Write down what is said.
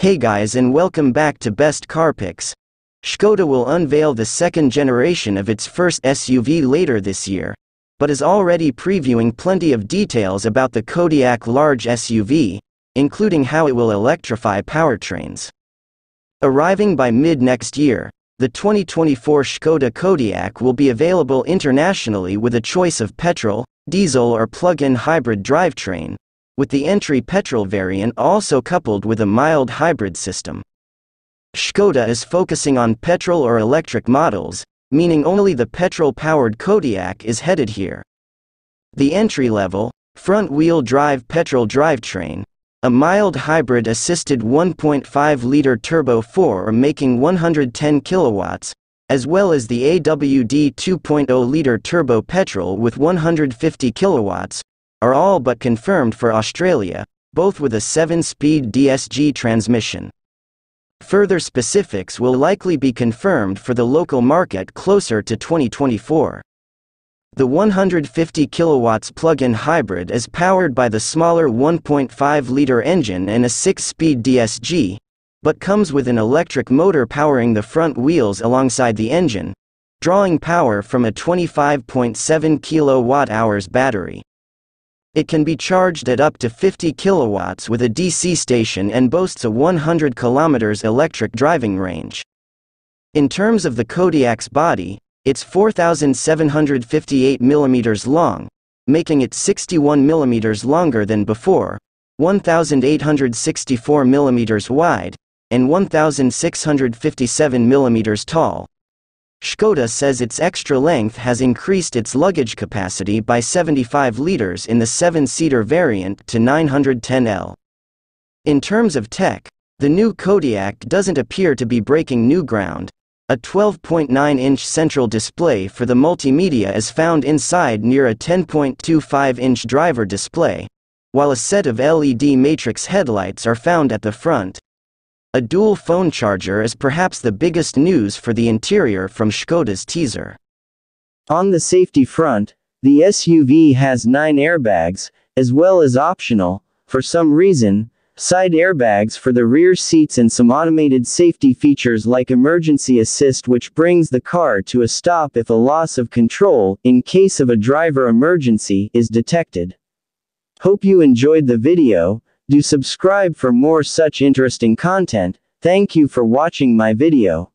Hey guys and welcome back to Best Car Picks. Škoda will unveil the second generation of its first SUV later this year, but is already previewing plenty of details about the Kodiaq large SUV, including how it will electrify powertrains. Arriving by mid-next year, the 2024 Škoda Kodiaq will be available internationally with a choice of petrol, diesel or plug-in hybrid drivetrain, with the entry petrol variant also coupled with a mild hybrid system. Škoda is focusing on petrol or electric models, meaning only the petrol-powered Kodiaq is headed here. The entry-level, front-wheel drive petrol drivetrain, a mild hybrid assisted 1.5-liter turbo 4 are making 110 kilowatts, as well as the AWD 2.0-liter turbo petrol with 150 kilowatts, are all but confirmed for Australia, both with a 7-speed DSG transmission. Further specifics will likely be confirmed for the local market closer to 2024. The 150 kilowatts plug-in hybrid is powered by the smaller 1.5-liter engine and a 6-speed DSG, but comes with an electric motor powering the front wheels alongside the engine, drawing power from a 25.7 kilowatt-hours battery. It can be charged at up to 50 kilowatts with a DC station and boasts a 100 kilometers electric driving range. In terms of the Kodiaq's body, it's 4,758 millimeters long, making it 61 millimeters longer than before, 1,864 millimeters wide, and 1,657 millimeters tall. Škoda says its extra length has increased its luggage capacity by 75 liters in the 7-seater variant to 910 L. In terms of tech, the new Kodiaq doesn't appear to be breaking new ground. A 12.9-inch central display for the multimedia is found inside near a 10.25-inch driver display, while a set of LED matrix headlights are found at the front. A dual phone charger is perhaps the biggest news for the interior from Škoda's teaser. On the safety front, the SUV has 9 airbags, as well as optional, for some reason, side airbags for the rear seats and some automated safety features like emergency assist which brings the car to a stop if a loss of control, in case of a driver emergency, is detected. Hope you enjoyed the video, do subscribe for more such interesting content, thank you for watching my video.